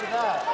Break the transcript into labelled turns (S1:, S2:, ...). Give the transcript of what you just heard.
S1: look at that.